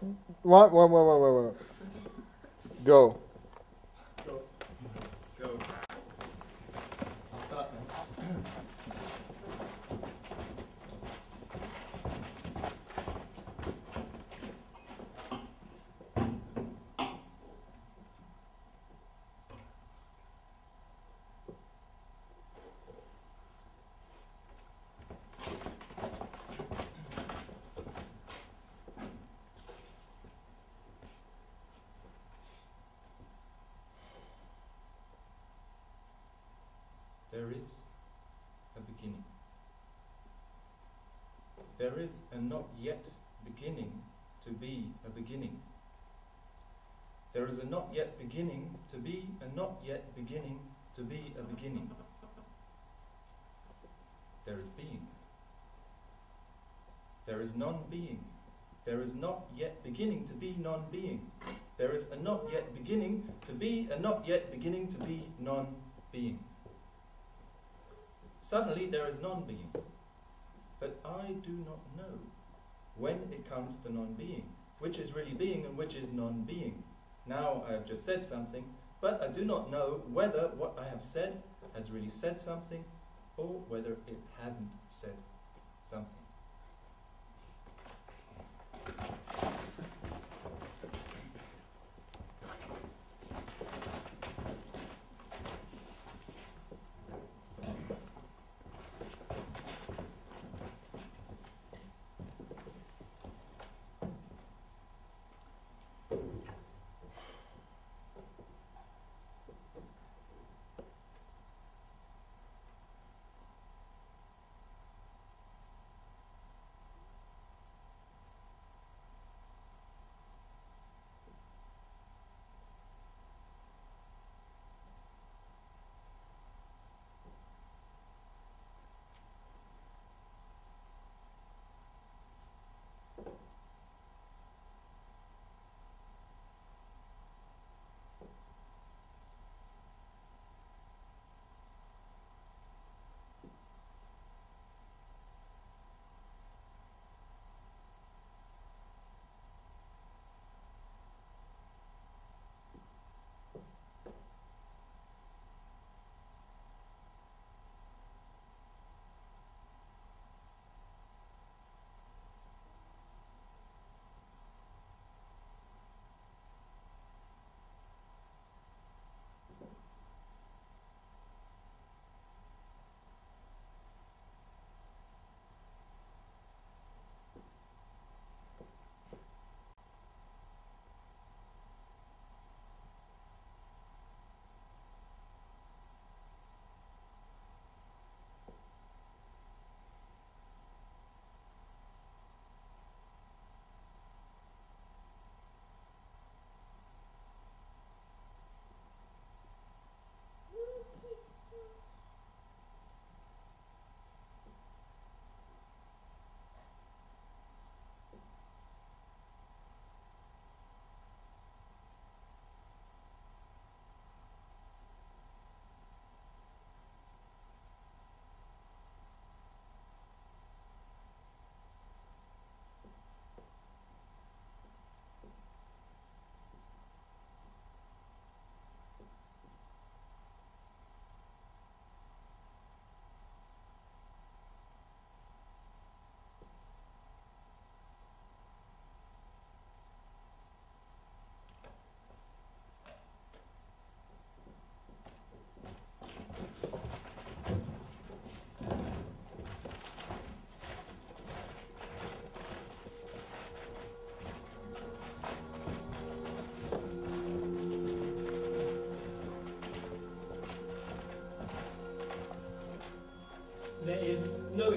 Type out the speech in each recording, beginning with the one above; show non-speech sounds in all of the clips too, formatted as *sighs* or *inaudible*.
What? What? What? What? What? What? Go. Go. Go. I'll start now. There is a beginning. There is a not yet beginning to be a beginning. There is a not yet beginning to be a not yet beginning to be a beginning. There is being. There is non being. There is not yet beginning to be non being. There is a not yet beginning to be a not yet beginning to be non being. Suddenly there is non being. But I do not know when it comes to non being, which is really being and which is non being. Now I have just said something, but I do not know whether what I have said has really said something or whether it hasn't said something.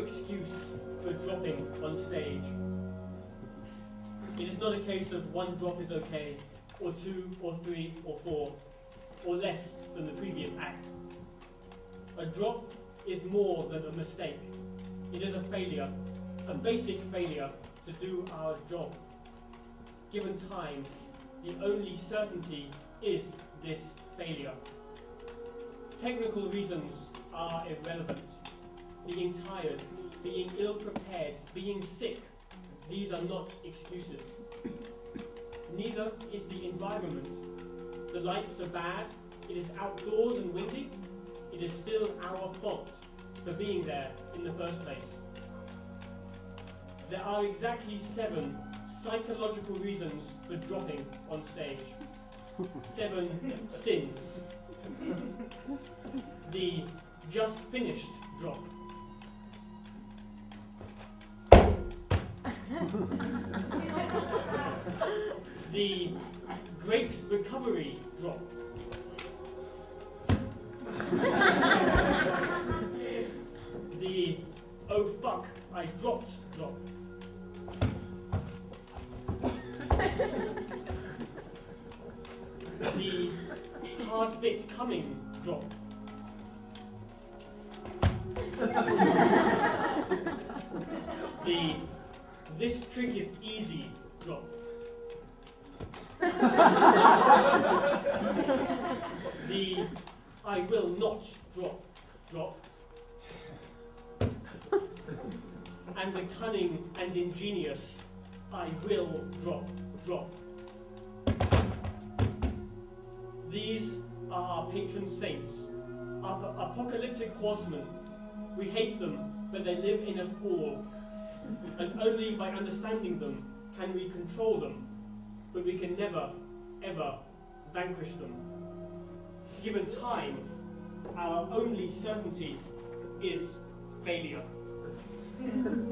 Excuse for dropping on stage. It is not a case of one drop is okay, or two, or three, or four, or less than the previous act. A drop is more than a mistake. It is a failure, a basic failure to do our job. Given time, the only certainty is this failure. Technical reasons are irrelevant. Being tired, being ill prepared, being sick, these are not excuses. Neither is the environment. The lights are bad, it is outdoors and windy, it is still our fault for being there in the first place. There are exactly seven psychological reasons for dropping on stage. Seven sins. The just finished drop. The great recovery drop. the oh fuck, I dropped drop. the hard bit coming drop. the this trick is easy drop. the I will not drop drop. and the cunning and ingenious I will drop drop. These are our patron saints, our apocalyptic horsemen. We hate them, but they live in us all. And only by understanding them can we control them, but we can never, ever vanquish them. Given time, our only certainty is failure. *laughs*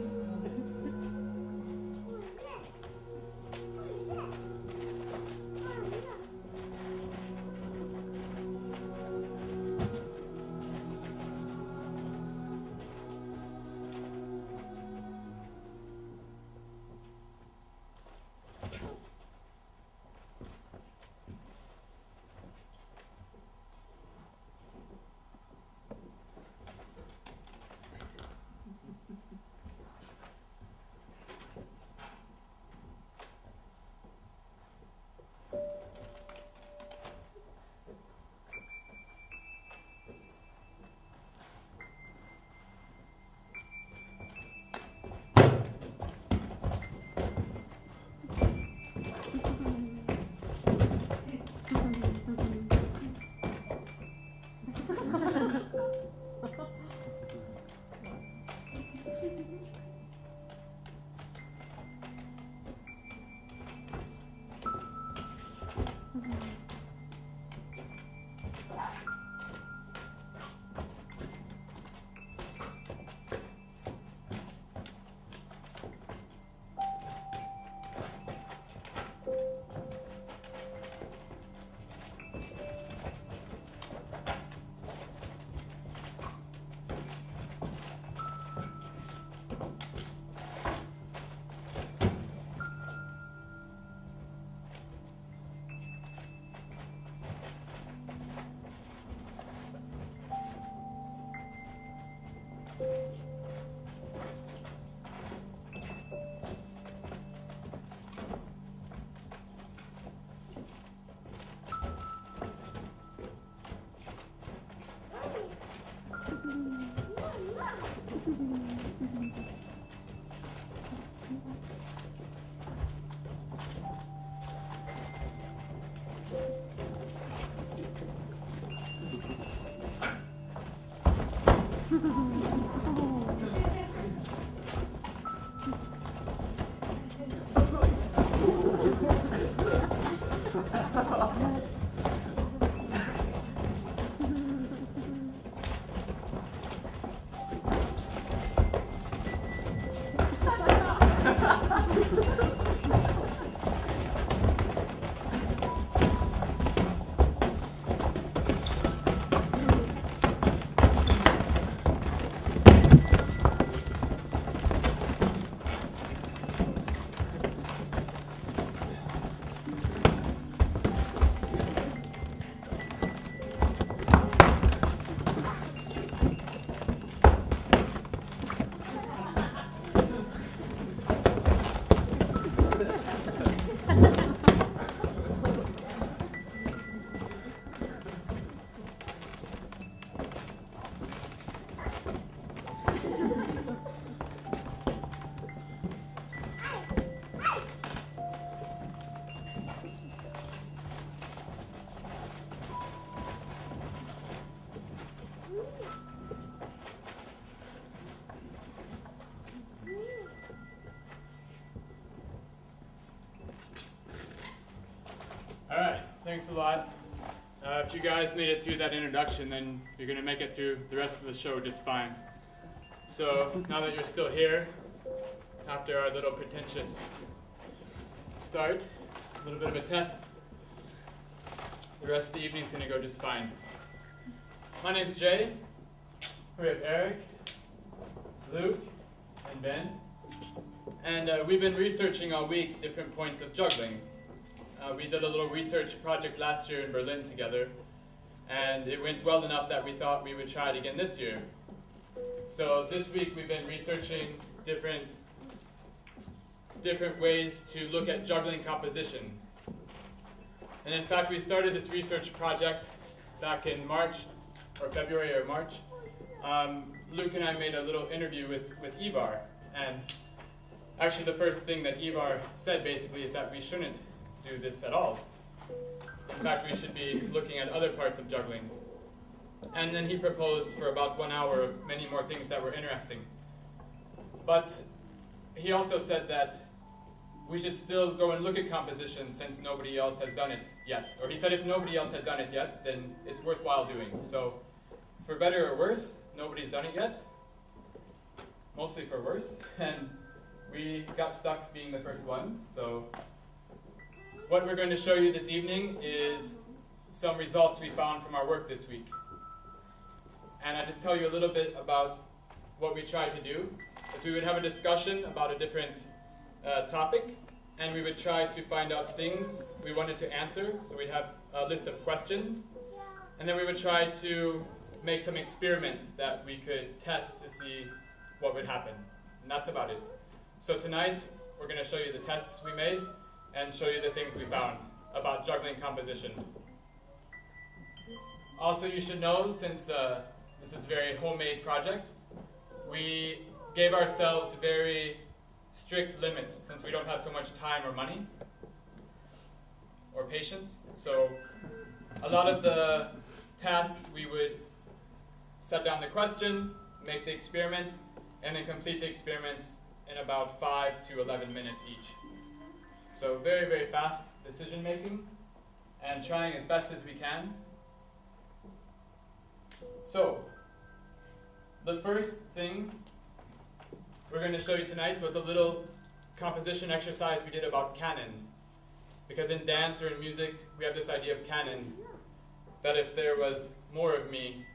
Thanks a lot. Uh, if you guys made it through that introduction, then you're going to make it through the rest of the show just fine. So now that you're still here, after our little pretentious start, a little bit of a test, the rest of the evening's going to go just fine. My name's Jay. We have Eric, Luke, and Ben. And uh, we've been researching all week different points of juggling. Uh, we did a little research project last year in Berlin together, and it went well enough that we thought we would try it again this year. So this week we've been researching different different ways to look at juggling composition. And in fact, we started this research project back in March, or February or March. Um, Luke and I made a little interview with, with Ivar, and actually the first thing that Ivar said basically is that we shouldn't do this at all. In fact, we should be looking at other parts of juggling. And then he proposed for about one hour of many more things that were interesting. But he also said that we should still go and look at composition since nobody else has done it yet. Or he said if nobody else had done it yet, then it's worthwhile doing. So, for better or worse, nobody's done it yet. Mostly for worse. *laughs* And we got stuck being the first ones. So, what we're going to show you this evening is some results we found from our work this week. And I just tell you a little bit about what we tried to do. Is we would have a discussion about a different uh, topic, and we would try to find out things we wanted to answer. So we'd have a list of questions, and then we would try to make some experiments that we could test to see what would happen. And that's about it. So tonight, we're going to show you the tests we made and show you the things we found about juggling composition. Also, you should know, since uh, this is a very homemade project, we gave ourselves very strict limits since we don't have so much time or money or patience. So a lot of the tasks we would set down the question, make the experiment, and then complete the experiments in about 5 to 11 minutes each. So very, very fast decision making and trying as best as we can. So the first thing we're going to show you tonight was a little composition exercise we did about canon. Because in dance or in music, we have this idea of canon, that if there was more of me,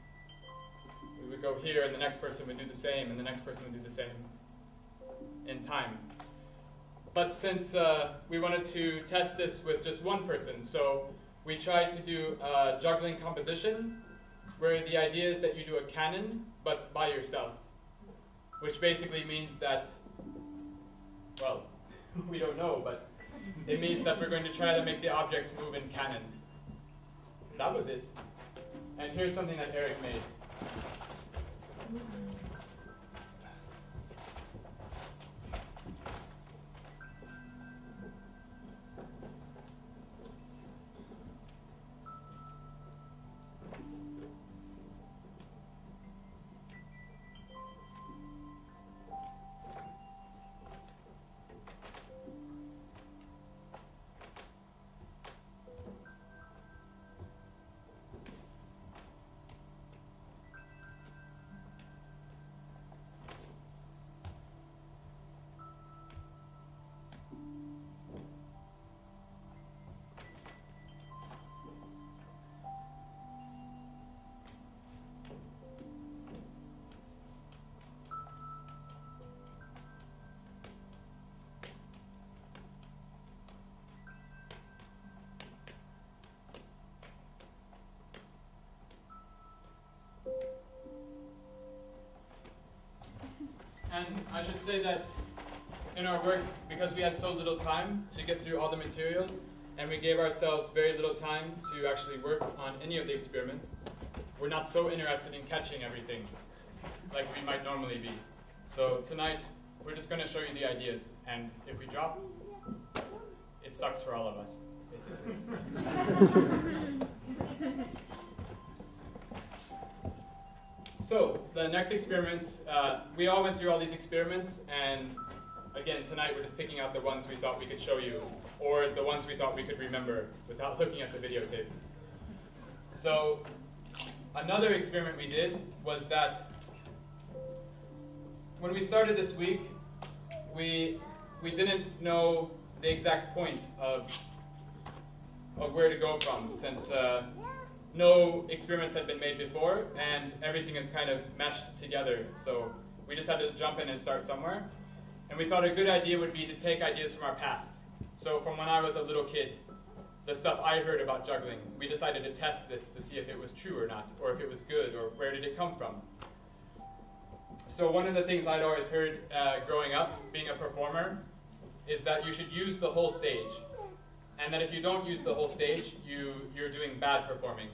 we would go here and the next person would do the same and the next person would do the same in time. But since uh, we wanted to test this with just one person, so we tried to do a juggling composition, where the idea is that you do a canon, but by yourself which basically means that, well, we don't know, but it means that we're going to try to make the objects move in canon. That was it. And here's something that Eric made. And I should say that in our work, because we had so little time to get through all the material, and we gave ourselves very little time to actually work on any of the experiments, we're not so interested in catching everything like we might normally be. So tonight, we're just going to show you the ideas, and if we drop, it sucks for all of us, basically. *laughs* the next experiment, uh, we all went through all these experiments, and again, tonight we're just picking out the ones we thought we could show you, or the ones we thought we could remember without looking at the videotape. So, another experiment we did was that when we started this week, we, we didn't know the exact point of, of where to go from, since uh, no experiments had been made before, and everything is kind of meshed together. So we just had to jump in and start somewhere. And we thought a good idea would be to take ideas from our past. So from when I was a little kid, the stuff I heard about juggling, we decided to test this to see if it was true or not, or if it was good, or where did it come from. So one of the things I'd always heard uh, growing up, being a performer, is that you should use the whole stage. And that if you don't use the whole stage, you, you're doing bad performing.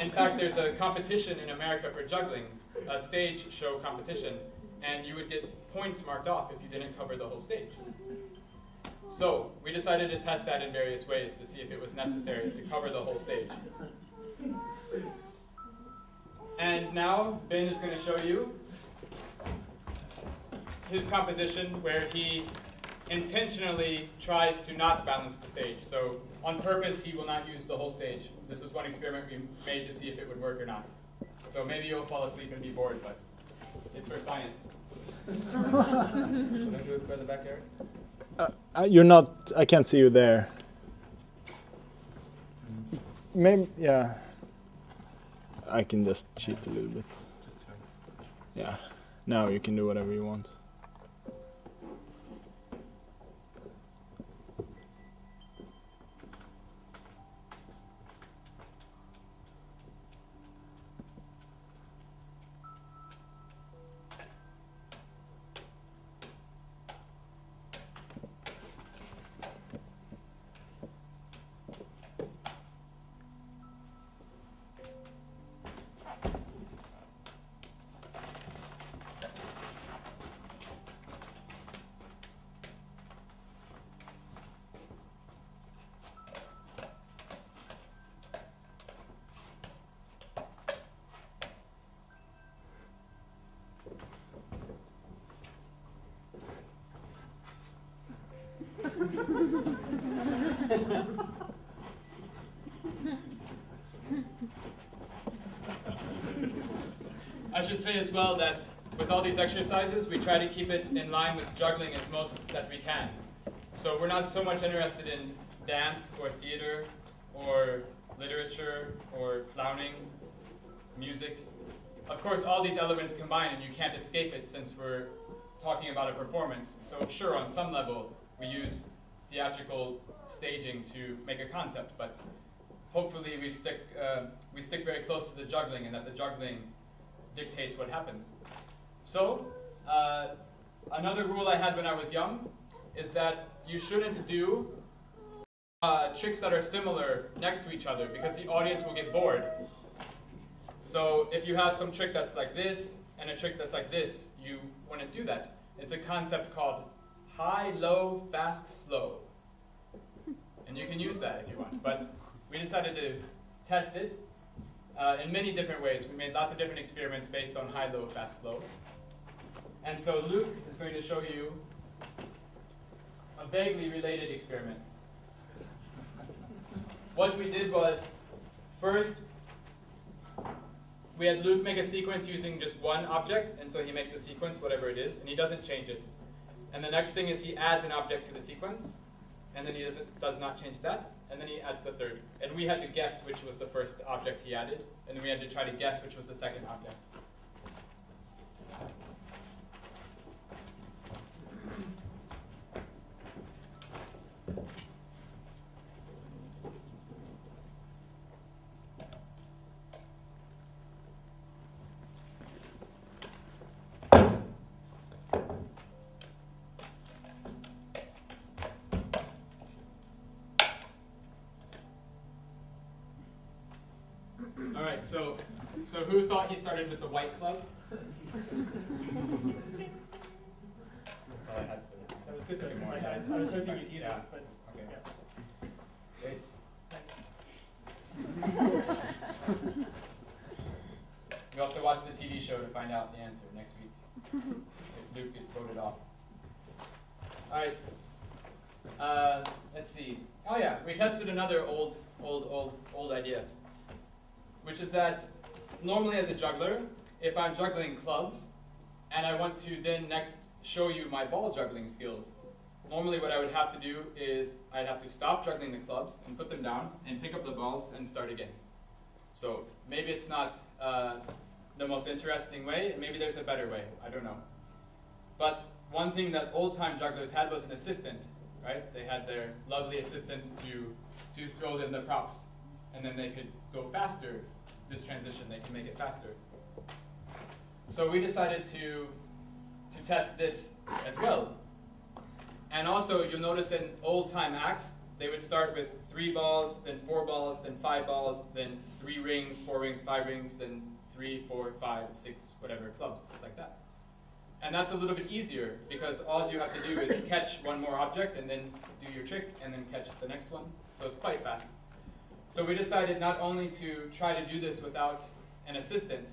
In fact, there's a competition in America for juggling, a stage show competition, and you would get points marked off if you didn't cover the whole stage. So, we decided to test that in various ways to see if it was necessary to cover the whole stage. And now, Ben is going to show you his composition where he intentionally tries to not balance the stage. So on purpose, he will not use the whole stage. This is one experiment we made to see if it would work or not. So maybe you'll fall asleep and be bored, but it's for science. Should I do it further back, Eric? Uh, uh, you're not. I can't see you there. Maybe. Yeah. I can just cheat a little bit. Yeah. Now you can do whatever you want. Should say as well that with all these exercises, we try to keep it in line with juggling as most that we can. So we're not so much interested in dance or theater or literature or clowning, music. Of course, all these elements combine and you can't escape it since we're talking about a performance. So sure, on some level, we use theatrical staging to make a concept, but hopefully we stick, uh, we stick very close to the juggling and that the juggling dictates what happens. So, uh, another rule I had when I was young is that you shouldn't do uh, tricks that are similar next to each other because the audience will get bored. So, if you have some trick that's like this and a trick that's like this, you wouldn't do that. It's a concept called high, low, fast, slow. And you can use that if you want. But we decided to test it uh, in many different ways. We made lots of different experiments based on high, low, fast, slow. And so Luke is going to show you a vaguely related experiment. What we did was, first, we had Luke make a sequence using just one object, and so he makes a sequence, whatever it is, and he doesn't change it. And the next thing is he adds an object to the sequence, and then he doesn't, does not change that, and then he adds the third. And we had to guess which was the first object he added, and then we had to try to guess which was the second object. All right, so so who thought he started with the white club? That's all I had for that. That was good though. More, I, guys. I was hoping you'd use Yeah. it, but Okay. yeah. Great. Thanks. *laughs* You'll have to watch the TV show to find out the answer next week. If Luke gets voted off. Alright. Uh, let's see. Oh yeah, we tested another old, old, old, old idea. Which is that normally as a juggler, if I'm juggling clubs, and I want to then next show you my ball juggling skills, normally what I would have to do is I'd have to stop juggling the clubs and put them down and pick up the balls and start again. So maybe it's not uh, the most interesting way, maybe there's a better way, I don't know. But one thing that old-time jugglers had was an assistant, right? They had their lovely assistant to, to throw them the props, and then they could go faster, this transition, they can make it faster. So we decided to, to test this as well. And also, you'll notice in old-time acts, they would start with three balls, then four balls, then five balls, then three rings, four rings, five rings, then three, four, five, six, whatever clubs, like that. And that's a little bit easier because all you have to do is catch one more object and then do your trick and then catch the next one. So it's quite fast. So we decided not only to try to do this without an assistant,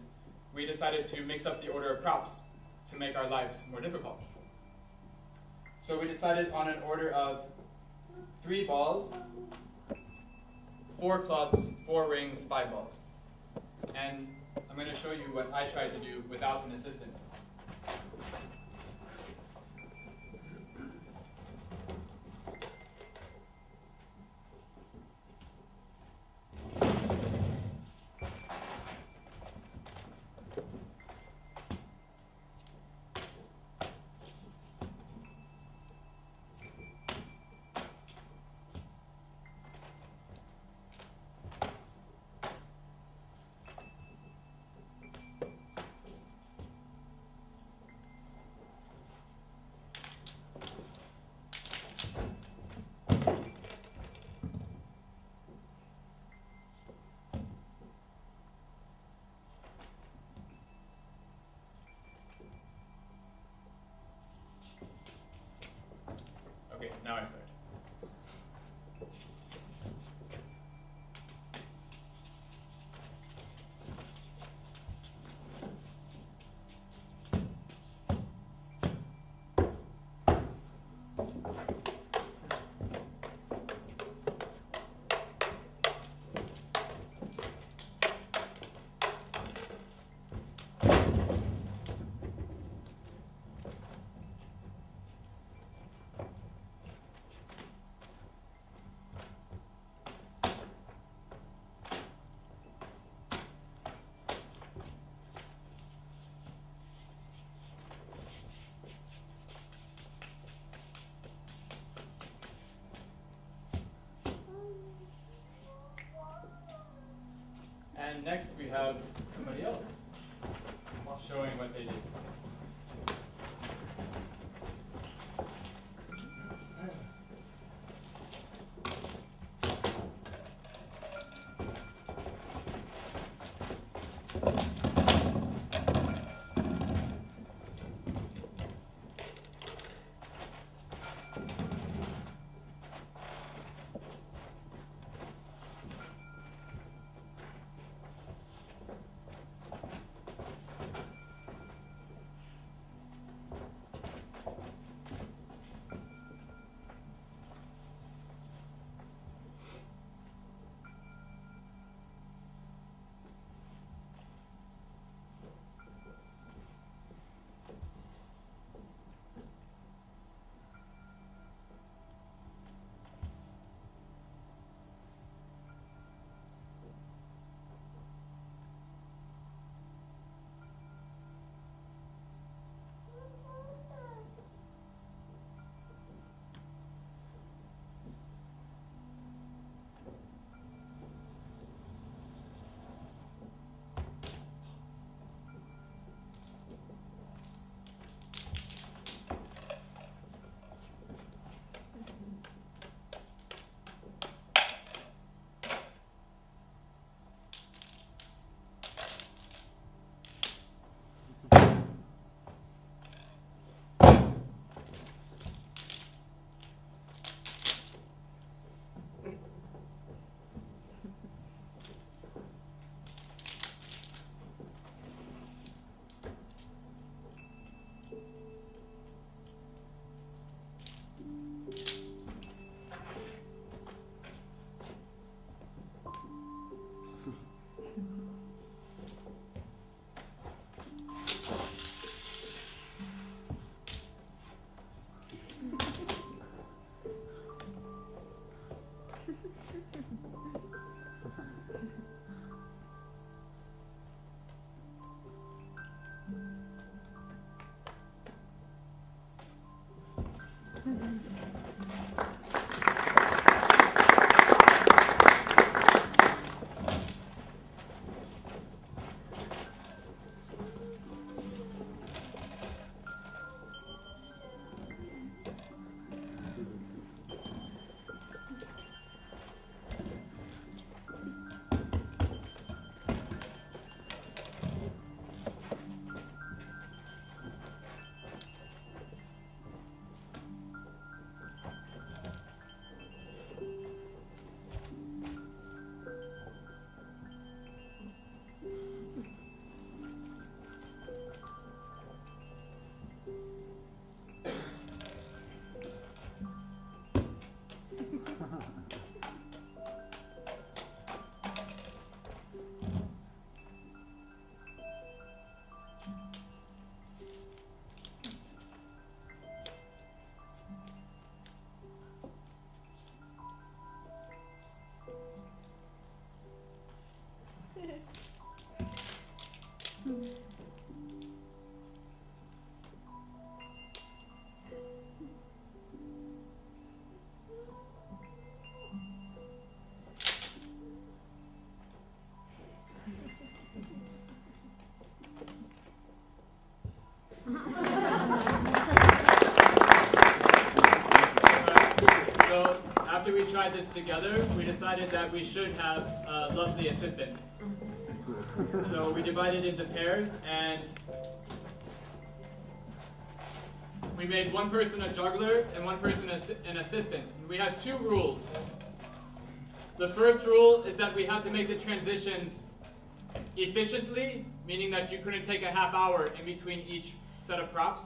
we decided to mix up the order of props to make our lives more difficult. So we decided on an order of three balls, four clubs, four rings, five balls. And I'm going to show you what I tried to do without an assistant. And next we have somebody else showing what they did. Tried this together, we decided that we should have a lovely assistant. *laughs* So we divided into pairs and we made one person a juggler and one person an assistant. We had two rules. The first rule is that we had to make the transitions efficiently, meaning that you couldn't take a half hour in between each set of props.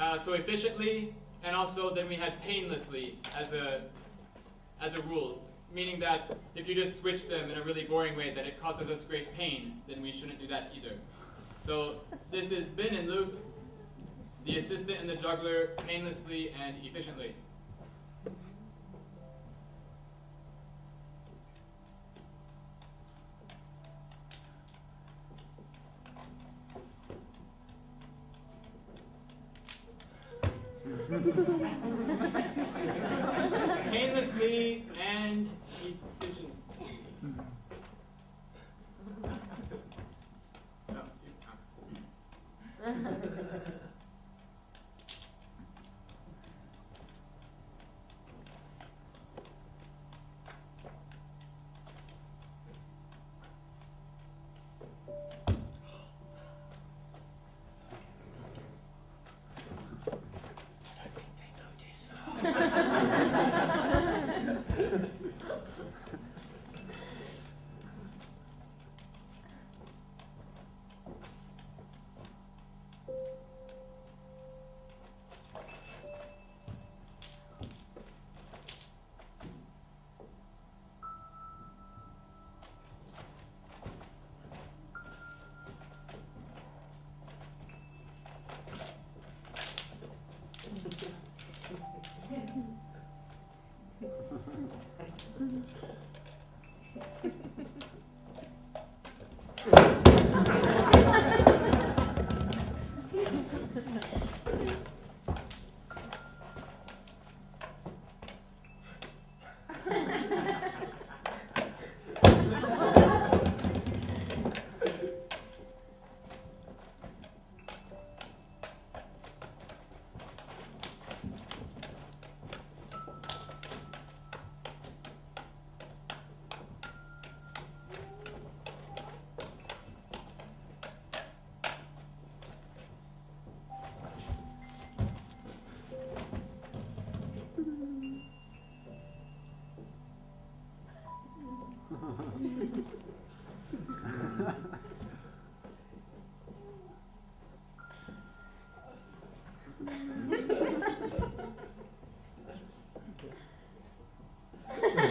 Uh, so efficiently, and also then we had painlessly as a as a rule, meaning that if you just switch them in a really boring way that it causes us great pain, then we shouldn't do that either. So this is Ben and Luke, the assistant and the juggler, painlessly and efficiently. *laughs*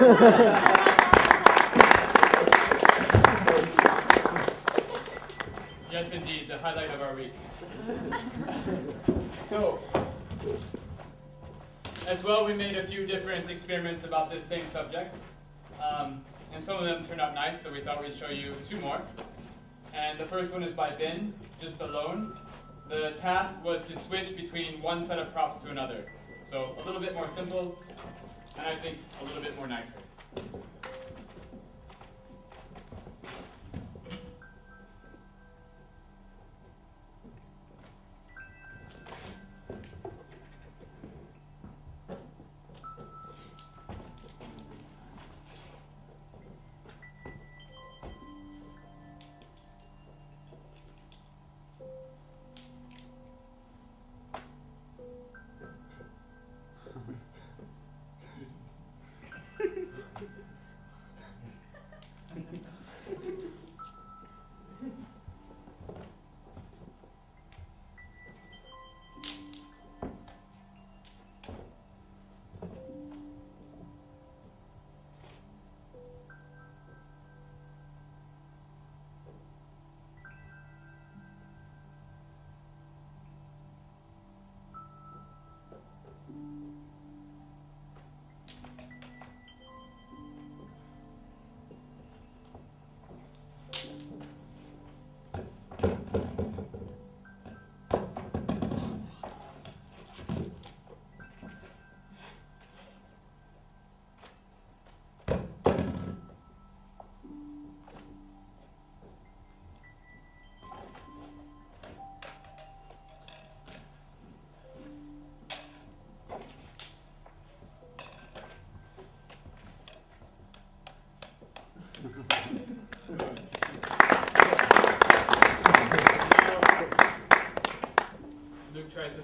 *laughs* yes, indeed, the highlight of our week. *laughs* so, as well, we made a few different experiments about this same subject. Um, and some of them turned out nice, so we thought we'd show you two more. And the first one is by Ben, just alone. The task was to switch between one set of props to another. So a little bit more simple, and I think a little bit more nicer.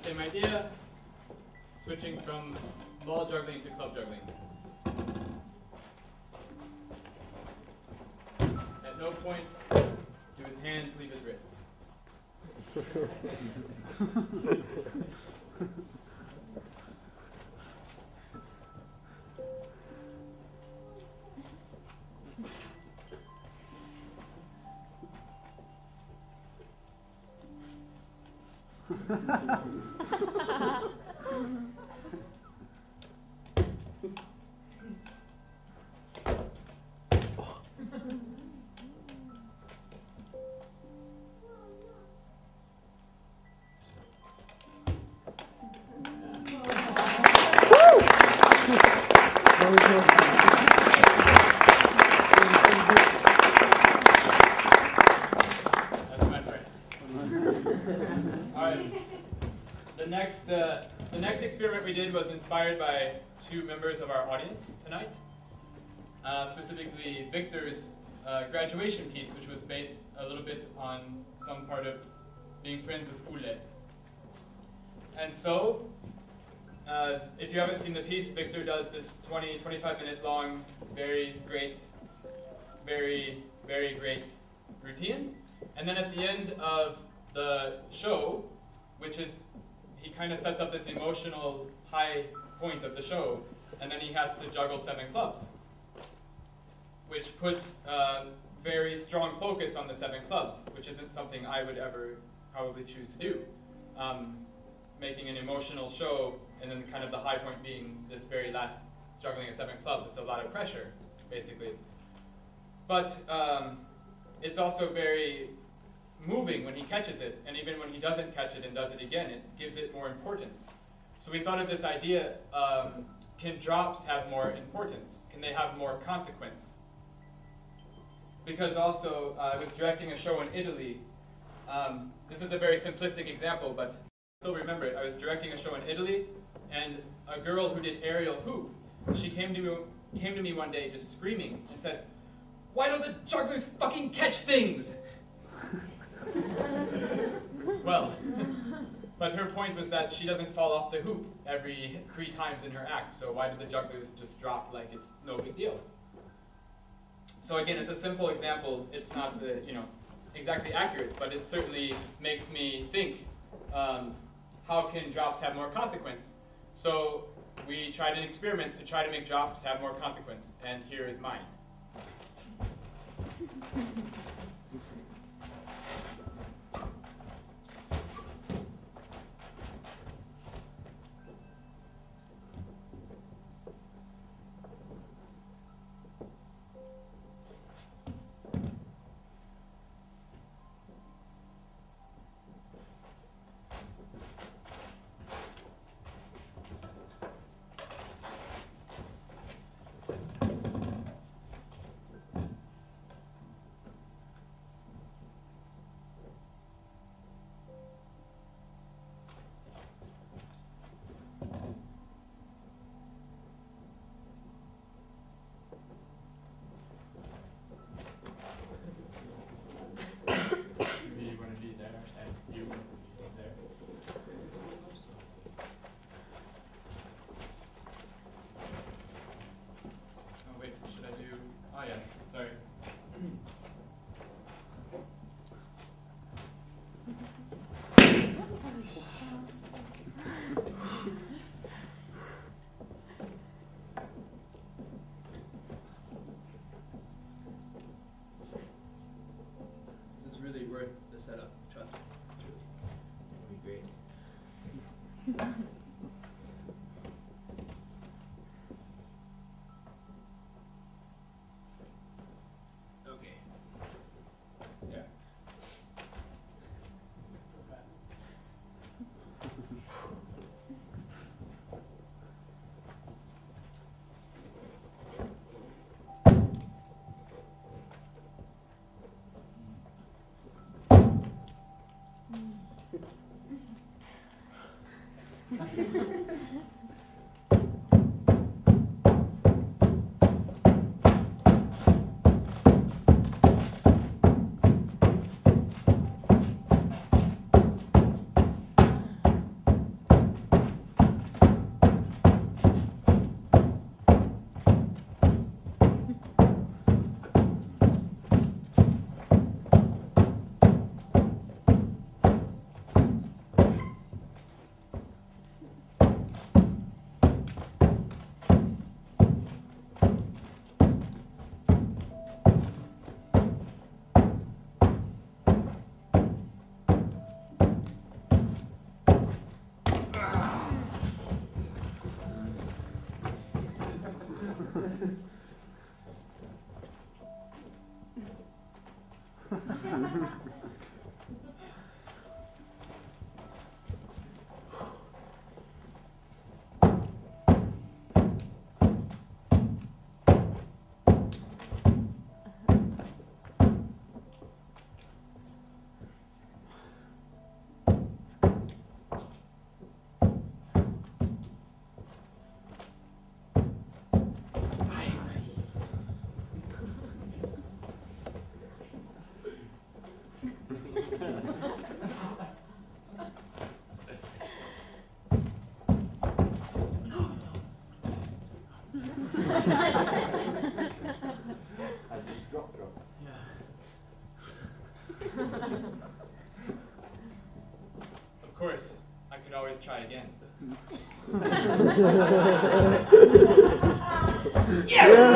Same idea, switching from ball juggling to club juggling. At no point do his hands leave his wrists. *laughs* did was inspired by two members of our audience tonight. Uh, specifically, Victor's uh, graduation piece, which was based a little bit on some part of being friends with Ule. And so, uh, if you haven't seen the piece, Victor does this 20, 25 minute long, very great, very, very great routine. And then at the end of the show, which is, he kind of sets up this emotional high point of the show, and then he has to juggle seven clubs, which puts uh, very strong focus on the seven clubs, which isn't something I would ever probably choose to do. Um, making an emotional show, and then kind of the high point being this very last juggling of seven clubs. It's a lot of pressure, basically. But um, it's also very moving when he catches it, and even when he doesn't catch it and does it again, it gives it more importance. So we thought of this idea, um, can drops have more importance? Can they have more consequence? Because also, uh, I was directing a show in Italy. Um, this is a very simplistic example, but I still remember it. I was directing a show in Italy, and a girl who did aerial hoop, she came to me, came to me one day just screaming and said, why don't the jugglers fucking catch things? *laughs* well, *laughs* But her point was that she doesn't fall off the hoop every three times in her act, so why do the jugglers just drop like it's no big deal? So again, it's a simple example. It's not uh, you know exactly accurate, but it certainly makes me think um, how can drops have more consequence? So we tried an experiment to try to make drops have more consequence, and here is mine. set up. Trust me, it's really, be great. *laughs* I just dropped her. of course, I could always try again. *laughs* yeah! yeah!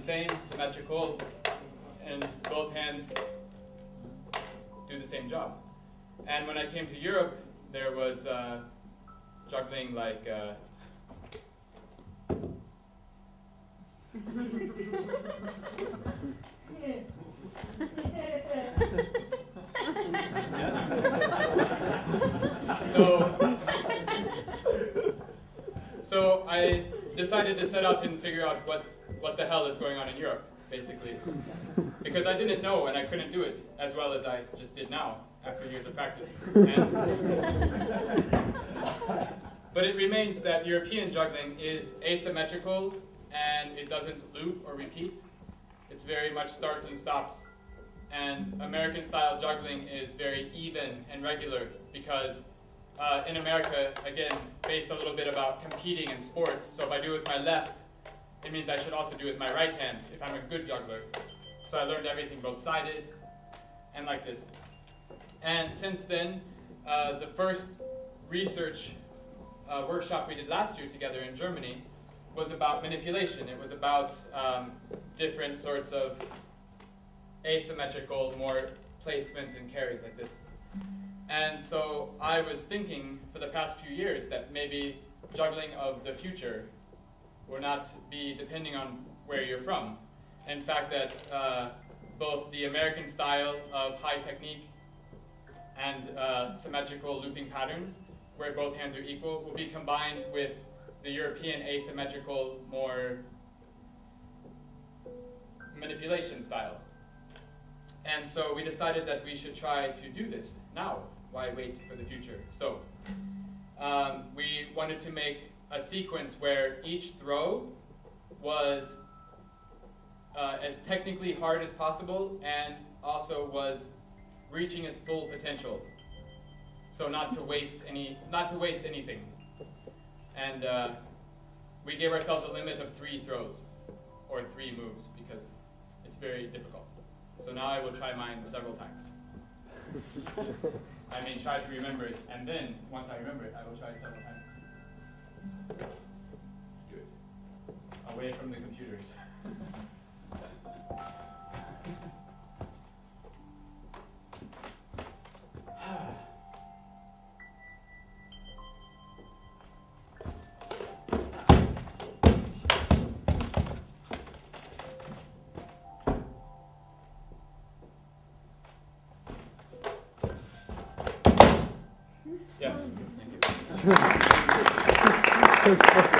same, symmetrical, and both hands do the same job. And when I came to Europe, there was uh, juggling like. Uh, *laughs* so, so I decided to set out and figure out what, what the hell is going on in Europe, basically. Because I didn't know and I couldn't do it as well as I just did now after years of practice. *laughs* But it remains that European juggling is asymmetrical and it doesn't loop or repeat. It's very much starts and stops. And American style juggling is very even and regular because uh, in America, again, based a little bit about competing in sports. So if I do it with my left, it means I should also do it with my right hand if I'm a good juggler. So I learned everything both sided and like this. And since then, uh, the first research uh, workshop we did last year together in Germany was about manipulation. It was about um, different sorts of asymmetrical, more placements and carries like this. And so I was thinking for the past few years that maybe juggling of the future will not be depending on where you're from. In fact, that uh, both the American style of high technique and uh, symmetrical looping patterns, where both hands are equal, will be combined with the European asymmetrical, more manipulation style. And so we decided that we should try to do this now. Why wait for the future? So um, we wanted to make a sequence where each throw was uh, as technically hard as possible and also was reaching its full potential. So not to waste any, not to waste anything. And uh, we gave ourselves a limit of three throws or three moves because it's very difficult. So now I will try mine several times. *laughs* I mean, try to remember it, and then once I remember it, I will try it several times. Good. Away from the computers. *sighs* yes. You *laughs* *laughs* Thank you.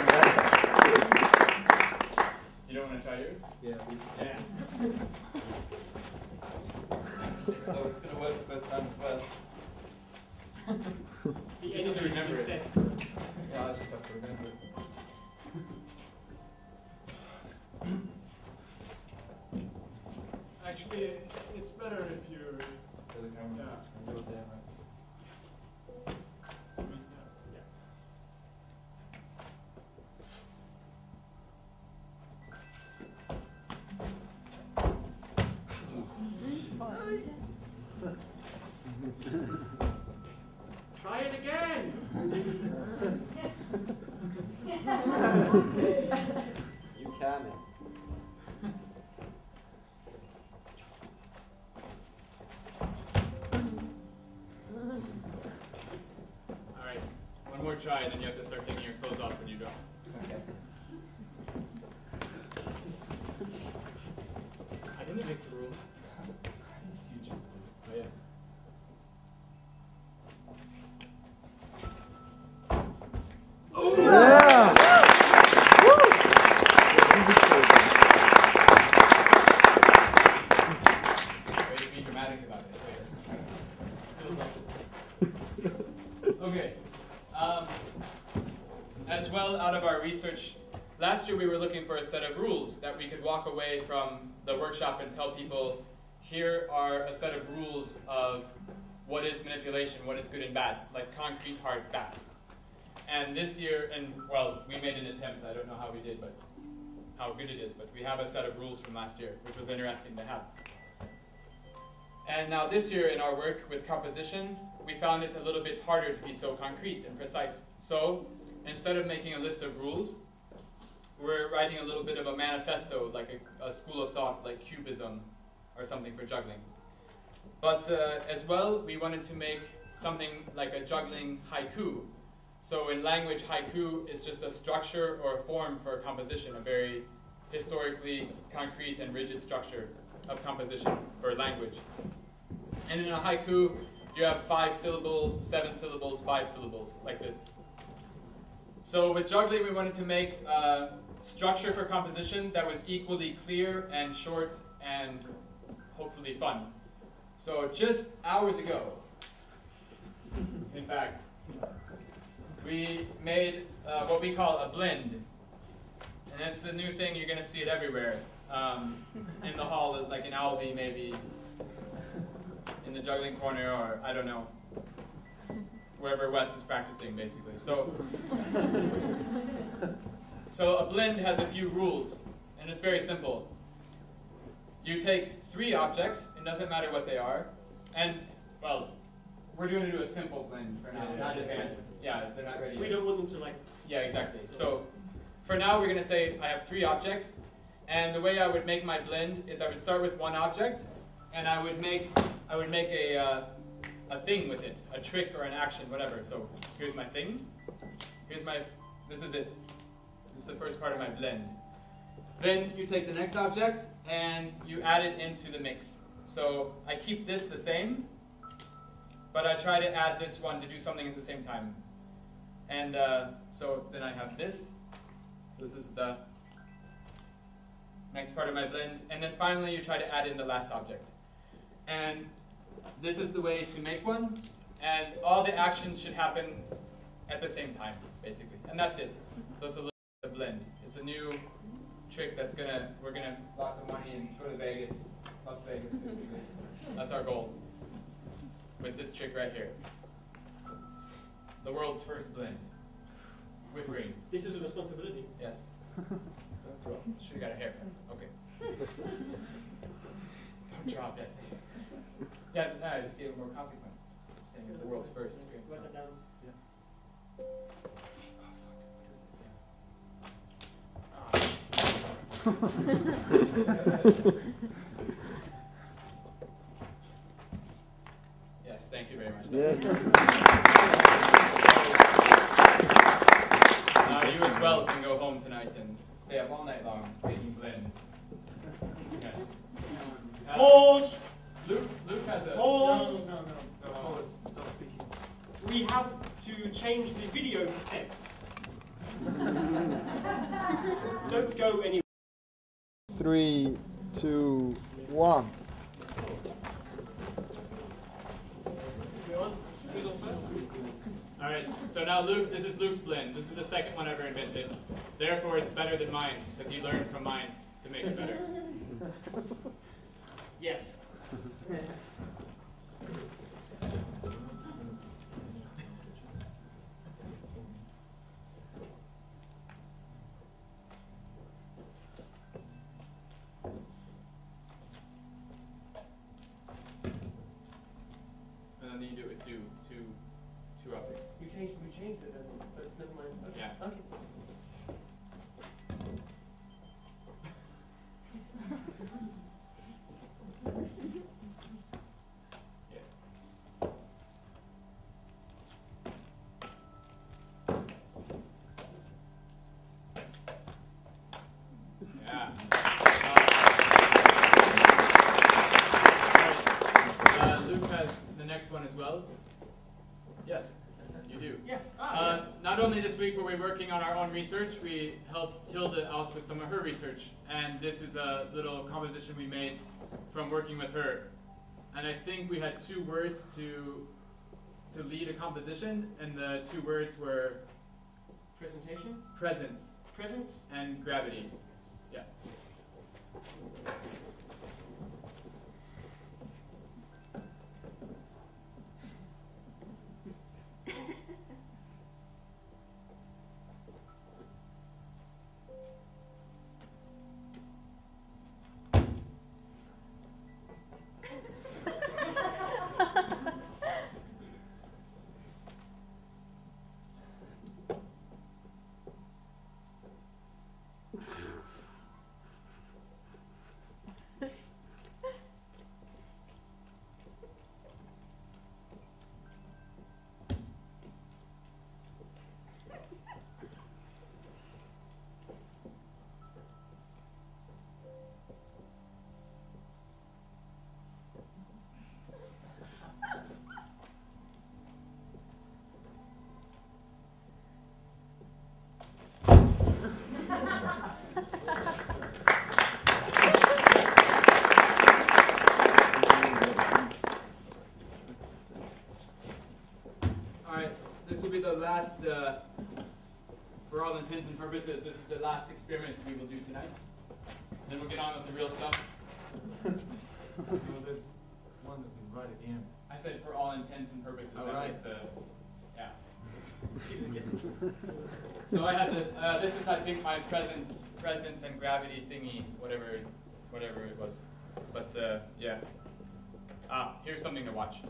Research, last year we were looking for a set of rules that we could walk away from the workshop and tell people, here are a set of rules of what is manipulation, what is good and bad, like concrete hard facts. And this year, and well, we made an attempt. I don't know how we did, but how good it is. But we have a set of rules from last year, which was interesting to have. And now this year in our work with composition, we found it a little bit harder to be so concrete and precise. So instead of making a list of rules, we're writing a little bit of a manifesto, like a, a school of thought, like Cubism or something for juggling. But uh, as well, we wanted to make something like a juggling haiku. So in language, haiku is just a structure or a form for a composition, a very historically concrete and rigid structure of composition for language. And in a haiku, you have five syllables, seven syllables, five syllables, like this. So with juggling, we wanted to make a structure for composition that was equally clear and short and hopefully fun. So just hours ago, in fact, we made uh, what we call a blend. And it's the new thing, you're going to see it everywhere. Um, in the hall, like in Alvey maybe, in the juggling corner, or I don't know, wherever Wes is practicing basically. So, *laughs* so a blend has a few rules, and it's very simple. You take three objects, it doesn't matter what they are, and, well, we're going to do a simple blend for now, not advanced. Yeah, they're not ready We yet. don't want them to like. Yeah, exactly. So for now, we're going to say I have three objects, and the way I would make my blend is I would start with one object, and I would make I would make a uh, a thing with it, a trick or an action, whatever. So here's my thing. Here's my. This is it. This is the first part of my blend. Then you take the next object and you add it into the mix. So I keep this the same, but I try to add this one to do something at the same time. And uh, so then I have this. So this is the next part of my blend. And then finally you try to add in the last object. And this is the way to make one. And all the actions should happen at the same time, basically. And that's it. So it's a little bit of blend. It's a new trick that's gonna, we're gonna lots of money and go to Vegas, Las Vegas, basically. That's our goal. With this trick right here. The world's first blend. With rings. This is a responsibility. Yes. Should have got a haircut. Okay. *laughs* Don't drop it. Yeah, no, I just gave it more consequence. Saying it's the world's first. Write that down. Oh, fuck. What is it? Yeah. *laughs* yes, thank you very much. Yes. Uh, you as well can go home tonight and stay up all night long making blends. Yes. Pause. Luke, Luke has a. Pause. No, no, no. Pause. Stop speaking. We have to change the video cassette. *laughs* Don't go anywhere. Three, two, one. Who's on first? All right. So now Luke, this is Luke's blend. This is the second one ever invented. Therefore, it's better than mine because he learned from mine to make it better. *laughs* Yes. And then you do it Yes, you do. Yes. Ah, Uh, yes. Not only this week were we working on our own research, we helped Tilda out with some of her research. And this is a little composition we made from working with her. And I think we had two words to to lead a composition, and the two words were Presentation. presence Presence. and gravity. Yeah. Intents and purposes, this is the last experiment we will do tonight. Then we'll get on with the real stuff. *laughs* No, there's one that we at the end. I said for all intents and purposes, All that right. was the, yeah. so I had this, uh, this is I think my presence, presence and gravity thingy, whatever, whatever it was. But uh, yeah. Ah, here's something to watch.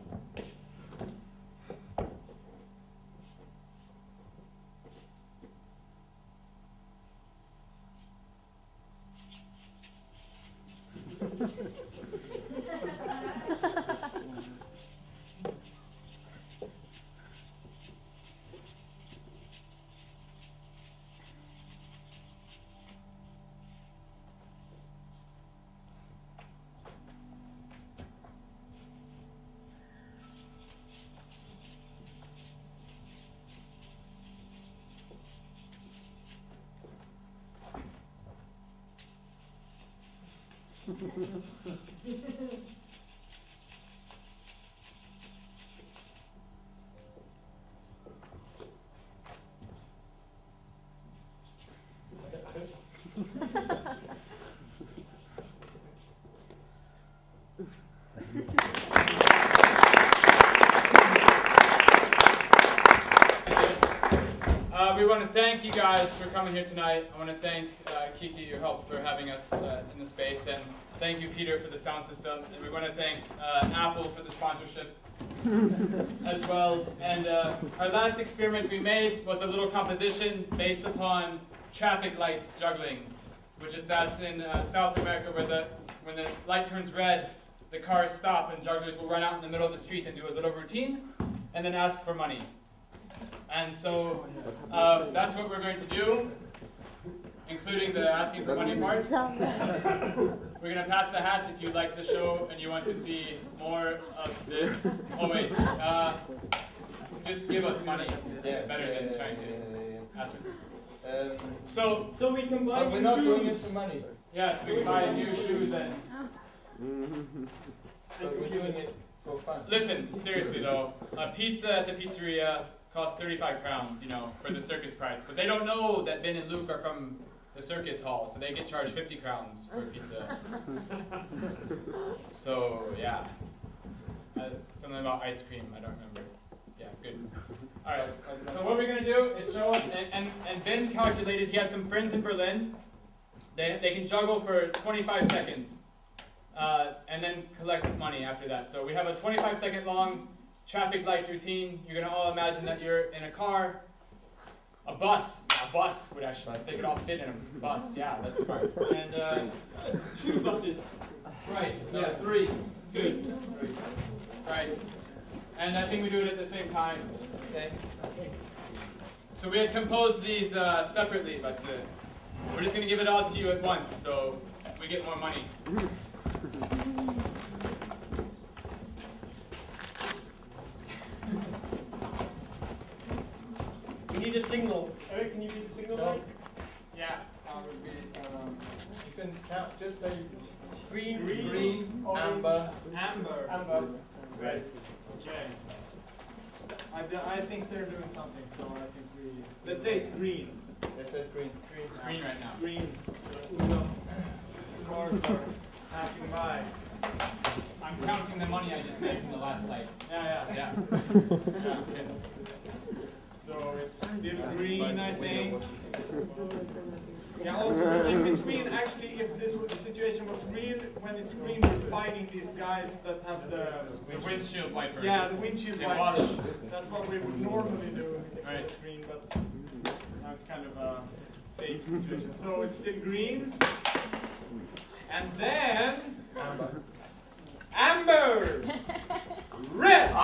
Uh, we want to thank you guys for coming here tonight. I want to thank uh, Kiki, your help for having us uh, in the space, and thank you, Peter, for the sound system. And we want to thank uh, Apple for the sponsorship *laughs* as well. And uh, our last experiment we made was a little composition based upon traffic light juggling, which is that's in uh, South America where the when the light turns red, the cars stop and jugglers will run out in the middle of the street and do a little routine, and then ask for money. And so uh, that's what we're going to do, including the asking for money part. *laughs* We're going to pass the hat if you'd like the show and you want to see more of this. Oh, wait. Uh, just give us money. It's better than trying to ask for something. Um, So, So we can buy but we're new not doing shoes. for money. yes, we can buy new shoes and. But we're doing it for fun. Listen, seriously though, a pizza at the pizzeria costs 35 crowns, you know, for the circus price. But they don't know that Ben and Luke are from the circus hall, so they get charged 50 crowns for pizza. *laughs* so, yeah. Uh, something about ice cream, I don't remember. Yeah, good. Alright, so what we're going to do is show, and, and, and Ben calculated, he has some friends in Berlin. They, they can juggle for 25 seconds. Uh, and then collect money after that. So we have a 25 second long traffic light routine. You're gonna all imagine that you're in a car, a bus. A bus would actually, they could all fit in a bus. Yeah, that's *laughs* smart. And uh, Two buses. right, Yeah, yes, three. good. Right, and I think we do it at the same time. Okay. So we had composed these uh, separately, but uh, we're just gonna give it all to you at once, so we get more money. *laughs* We need a signal. Eric, can you be the signal No. light? Yeah. Um, you can count, just say Green, green, orange, amber. amber. Amber. Right. Okay. I, do- I think they're doing something, so I think we. Let's say it's green. That it's green. It's green right now. Green. Uno. Cars are passing by. I'm counting the money I just made from the last light. Yeah, yeah. Yeah. *laughs* yeah. okay. So it's still green, I think. Yeah, also in between, actually, if this was, the situation was real, when it's green, we're fighting these guys that have the. The windshield wipers. Yeah, the windshield wipers. That's what we would normally do if Right. it's green, but now it's kind of a fake situation. So it's still green. And then. Um, Amber! *laughs* Red! *laughs*